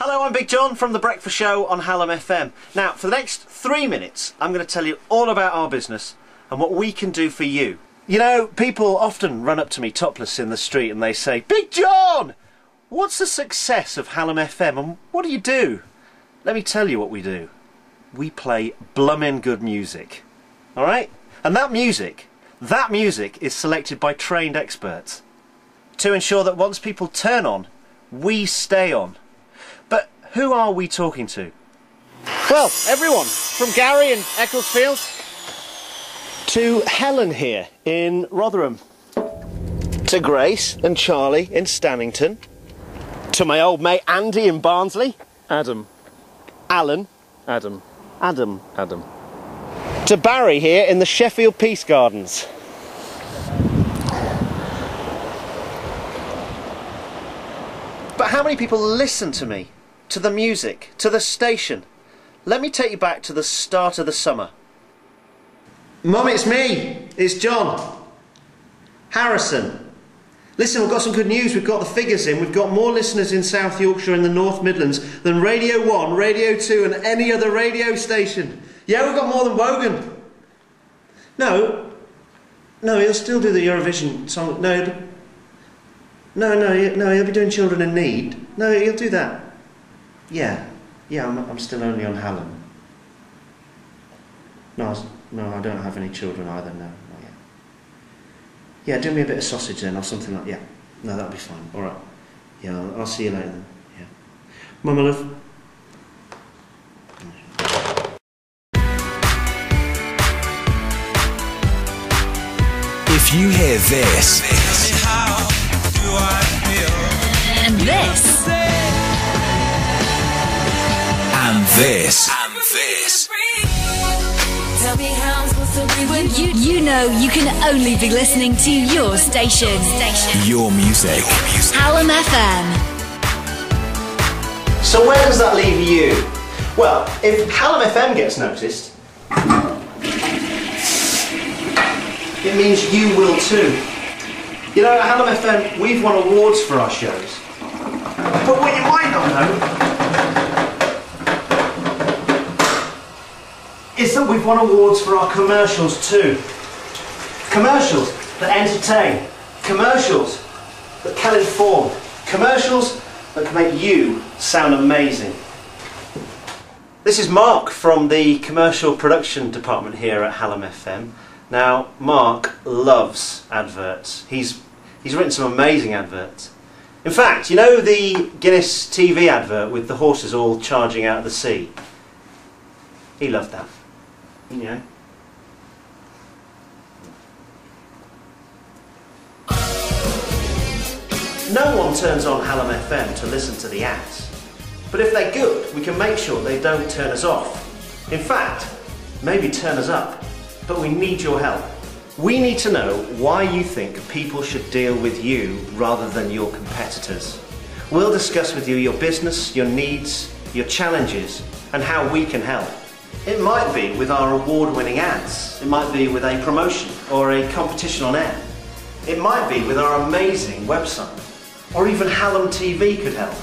Hello, I'm Big John from The Breakfast Show on Hallam FM. Now, for the next three minutes, I'm going to tell you all about our business and what we can do for you. You know, people often run up to me topless in the street and they say, Big John, what's the success of Hallam FM and what do you do? Let me tell you what we do. We play blummin' good music. Alright? And that music, that music is selected by trained experts to ensure that once people turn on, we stay on. Who are we talking to? Well, everyone, from Gary in Ecclesfield to Helen here in Rotherham, to Grace and Charlie in Stannington, to my old mate Andy in Barnsley, Adam, Alan, Adam, Adam, Adam, to Barry here in the Sheffield Peace Gardens. But how many people listen to me, to the music, to the station? Let me take you back to the start of the summer. Mum, it's me. It's John. Harrison. Listen, we've got some good news. We've got the figures in. We've got more listeners in South Yorkshire and the North Midlands than Radio 1, Radio 2 and any other radio station. Yeah, we've got more than Wogan. No. No, he'll still do the Eurovision song. No, no, no, no, he'll be doing Children in Need. No, he'll do that. Yeah, yeah, I'm, I'm still only on Hallam. No, I was- no, I don't have any children either, no, not yet. Yeah, do me a bit of sausage then, or something like Yeah, no, that'll be fine, alright. Yeah, I'll, I'll see you later then, yeah. Mama love. If you hear this, And this, this, and this, tell me how I'm supposed to be when you you know you can only be listening to your station. Station. your music. Hallam FM. So where does that leave you? Well, if Hallam FM gets noticed, it means you will too. You know, at Hallam FM, we've won awards for our shows. But what you might not know is that we've won awards for our commercials too. Commercials that entertain, commercials that can inform, commercials that can make you sound amazing. This is Mark from the commercial production department here at Hallam FM. Now, Mark loves adverts. He's he's written some amazing adverts. In fact, you know the Guinness TV advert with the horses all charging out of the sea? He loved that. No one turns on Hallam FM to listen to the ads. But if they're good, we can make sure they don't turn us off. In fact, maybe turn us up. But we need your help. We need to know why you think people should deal with you rather than your competitors. We'll discuss with you your business, your needs, your challenges, and how we can help. It might be with our award winning ads, it might be with a promotion or a competition on air, it might be with our amazing website, or even Hallam TV could help.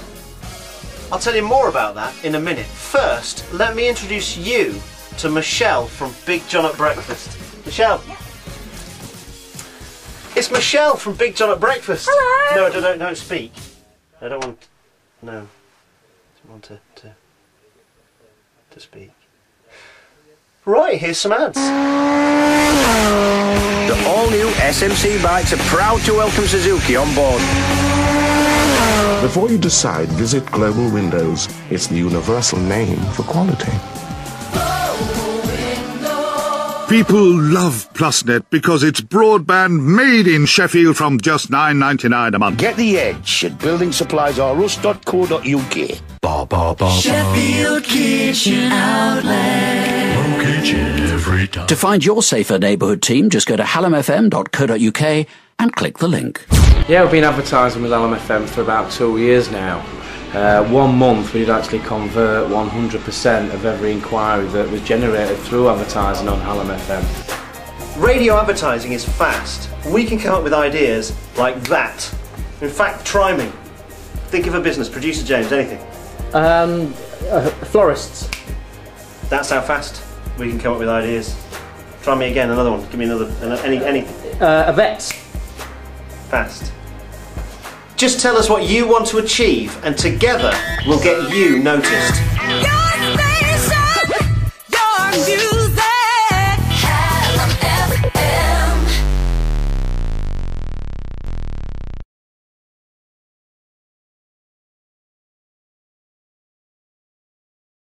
I'll tell you more about that in a minute. First, let me introduce you to Michelle from Big John at Breakfast. Michelle. It's Michelle from Big John at Breakfast. Hello. No, I don't, don't, don't speak. I don't want. No. I don't want to, to. to speak. Right, here's some ads. The all-new SMC bikes are proud to welcome Suzuki on board. Before you decide, visit Global Windows. It's the universal name for quality. People love PlusNet because it's broadband made in Sheffield from just nine ninety nine a month. Get the edge at buildingsupplyrsrus.co.uk. Bar, bar, bar, Sheffield Kitchen Outlet. Kitchen every time. To find your safer neighbourhood team, just go to hallamfm.co.uk and click the link. Yeah, we've been advertising with Hallam FM for about two years now. Uh, one month we'd actually convert 100% of every inquiry that was generated through advertising on Hallam FM. Radio advertising is fast. We can come up with ideas like that. In fact, try me. Think of a business, producer James, anything. Um, uh, florists. That's how fast we can come up with ideas. Try me again, another one. Give me another, any, any. Uh, a vet. Fast. Just tell us what you want to achieve, and together we'll get you noticed.